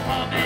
help